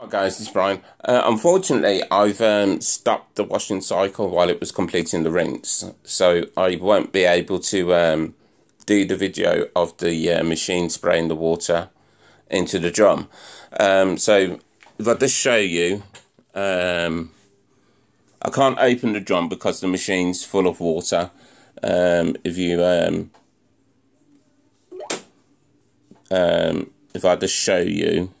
Hi guys, it's Brian. Uh, unfortunately, I've um, stopped the washing cycle while it was completing the rinse, so I won't be able to um, do the video of the uh, machine spraying the water into the drum. Um, so if I just show you, um, I can't open the drum because the machine's full of water. Um, if you um, if I just show you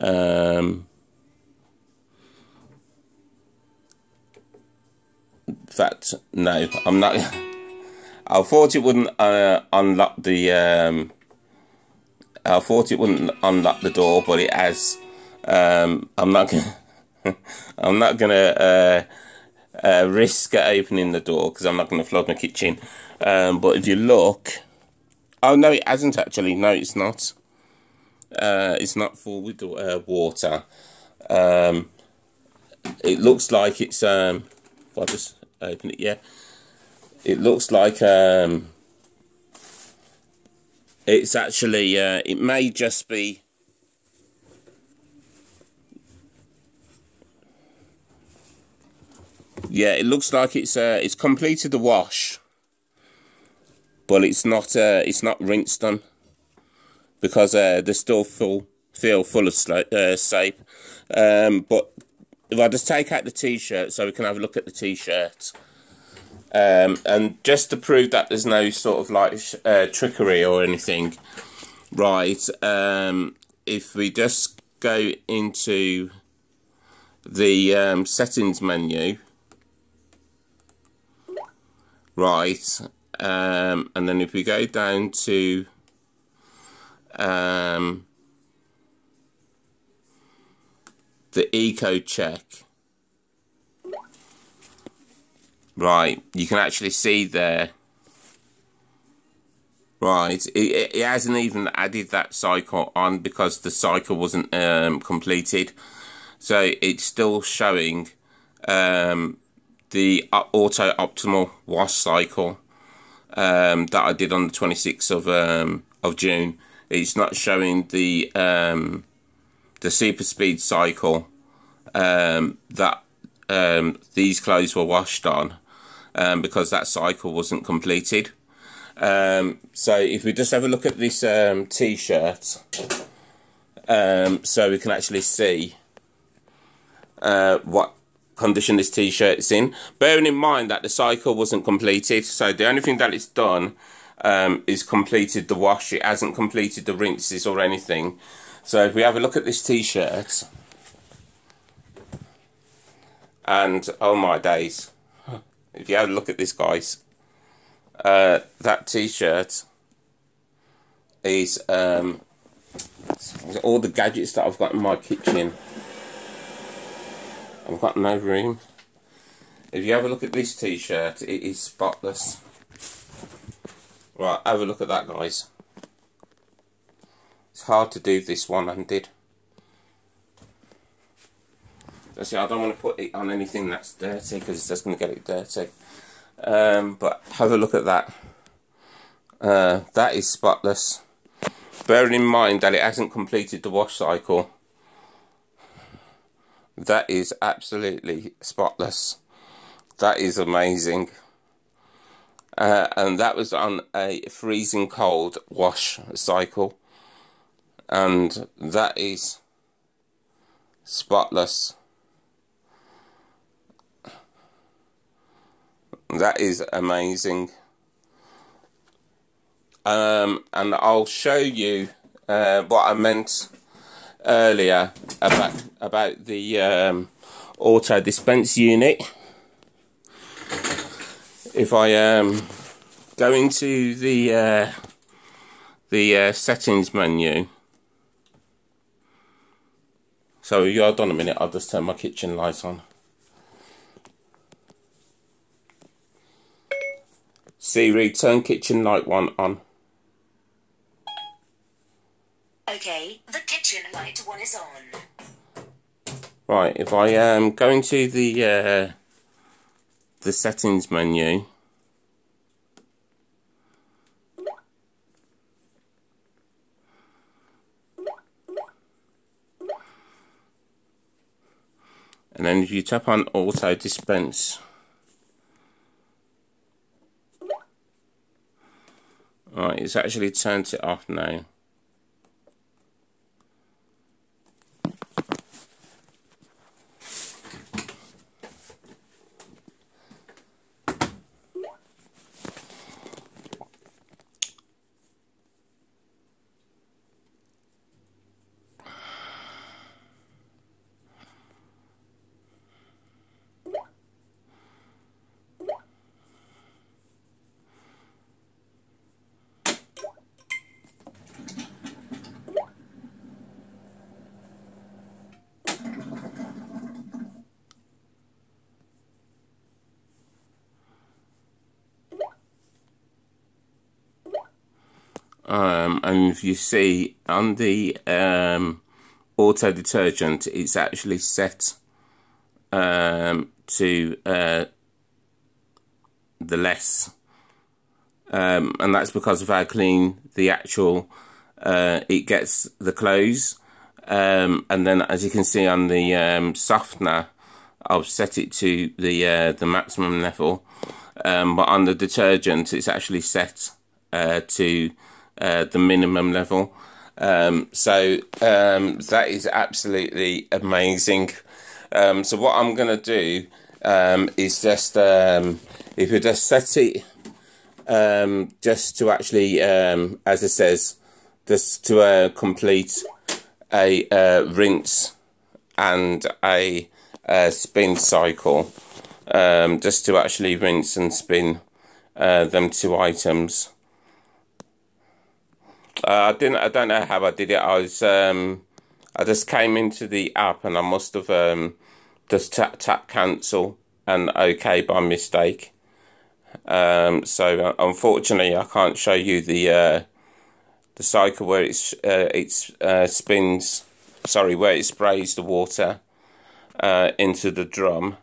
um, fact, no, I'm not. I thought it wouldn't uh, unlock the. Um, I thought it wouldn't unlock the door, but it has. Um, I'm not gonna. I'm not gonna uh, uh, risk opening the door because I'm not gonna flood my kitchen. Um, but if you look, oh no, it hasn't actually. No, it's not. Uh, it's not full with uh, water. Um, it looks like it's, um, if I just open it, yeah. It looks like um, it's actually, uh, it may just be yeah it looks like it's uh, it's completed the wash but it's not uh, it's not rinsed them because uh, they still full, feel full of uh, soap. Um, but if I just take out the t-shirt so we can have a look at the t-shirt. Um, and just to prove that there's no sort of like uh, trickery or anything, right, um, if we just go into the um, settings menu, right, um, and then if we go down to um, the eco check. Right you can actually see there. Right it, it hasn't even added that cycle on because the cycle wasn't um, completed. So it's still showing um, the auto optimal wash cycle um, that I did on the 26th of um, of June it's not showing the um, the super speed cycle um, that um, these clothes were washed on um, because that cycle wasn't completed. Um, so if we just have a look at this um, t-shirt, so we can actually see uh, what condition this t-shirt is in. Bearing in mind that the cycle wasn't completed, so the only thing that it's done um, is completed the wash. It hasn't completed the rinses or anything. So if we have a look at this t-shirt, and oh my days, if you have a look at this, guys, uh, that t-shirt is um, all the gadgets that I've got in my kitchen. I've got no room. If you have a look at this t-shirt, it is spotless. Right, have a look at that, guys. It's hard to do this one-handed. See, I don't want to put it on anything that's dirty because it's just going to get it dirty. Um, but have a look at that. Uh, that is spotless. Bearing in mind that it hasn't completed the wash cycle. That is absolutely spotless. That is amazing. Uh, and that was on a freezing cold wash cycle. And that is spotless. That is amazing. Um, and I'll show you uh, what I meant earlier about about the um, auto dispense unit if I um, go into the uh, the uh, settings menu. So you hold on a minute I'll just turn my kitchen light on. Siri turn kitchen light one on. Okay the kitchen light one is on. Right if I um, go into the uh, the settings menu and then if you tap on auto dispense Alright, it's actually turned it off now. Um, and if you see on the um, auto detergent it's actually set um, to uh, the less. Um, and that's because of how clean the actual uh, it gets the clothes. Um, and then as you can see on the um, softener I've set it to the uh, the maximum level. But on the detergent it's actually set uh, to uh, the minimum level. Um, so um, that is absolutely amazing. Um, so what I'm going to do um, is just, um, if you just set it um, just to actually, um as it says, just to uh, complete a uh, rinse and a uh, spin cycle, um just to actually rinse and spin uh, them two items. Uh, I didn't. I don't know how I did it. I was. Um, I just came into the app and I must have um, just tap tap cancel and OK by mistake. Um, so uh, unfortunately, I can't show you the uh, the cycle where it's uh, it's uh, spins. Sorry, where it sprays the water uh, into the drum.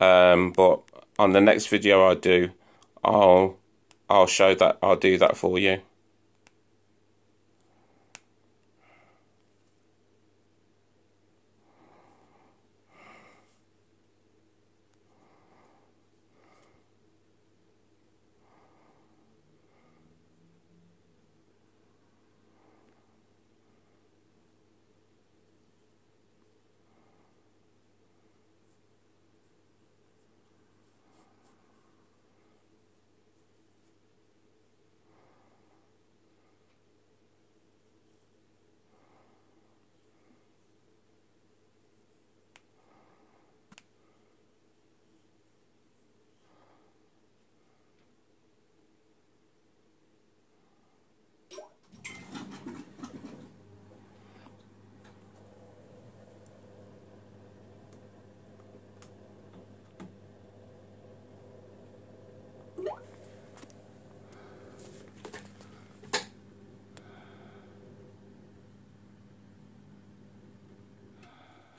Um, but on the next video I do, I'll I'll show that. I'll do that for you.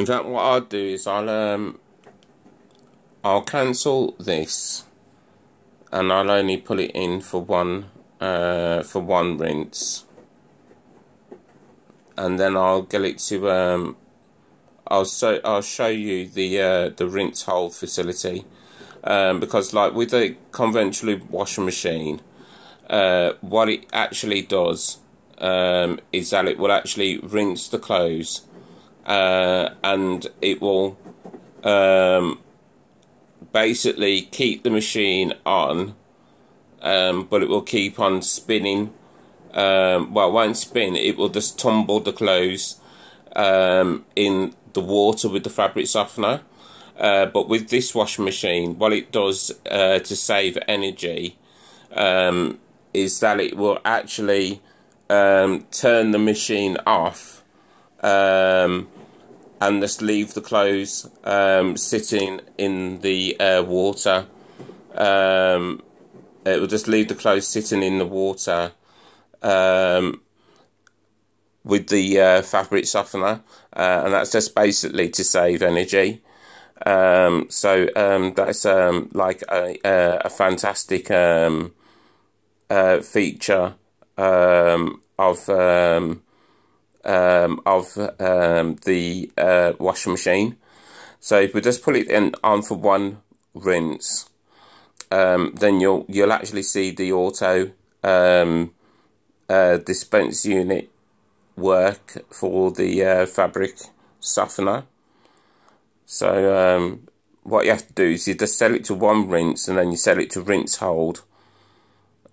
In fact, what I'll do is I'll um I'll cancel this, and I'll only put it in for one uh for one rinse, and then I'll get it to um I'll show I'll show you the uh the rinse hold facility, um because like with a conventional washing machine, uh what it actually does um is that it will actually rinse the clothes uh, and it will um, basically keep the machine on, um, but it will keep on spinning. Um, well, it won't spin, it will just tumble the clothes um, in the water with the fabric softener. Uh, but with this washing machine, what it does uh, to save energy, um, is that it will actually um, turn the machine off um, and just leave the clothes um, sitting in the uh, water. Um, it will just leave the clothes sitting in the water um, with the uh, fabric softener, uh, and that's just basically to save energy. Um, so um, that's like a, a, fantastic uh, feature um, of um, the uh, washing machine. So if we just put it in on for one rinse, then you'll you'll actually see the auto uh, dispense unit work for the uh, fabric softener. So um, what you have to do is you just set it to one rinse and then you set it to rinse hold.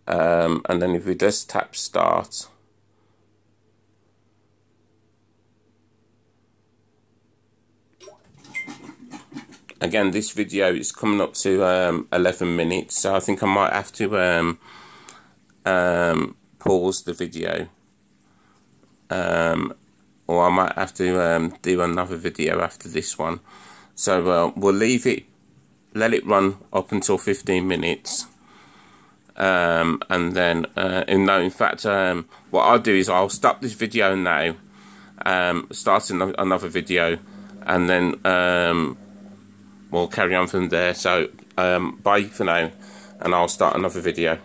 Um, and then if we just tap start. Again, this video is coming up to um, 11 minutes, so I think I might have to um, um, pause the video. Um, or I might have to um, do another video after this one. So uh, we'll leave it let it run up until 15 minutes. Um, and then uh, no in fact what I'll do is I'll stop this video now um, start another video and then we'll carry on from there. So um, bye for now and I'll start another video